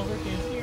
over 50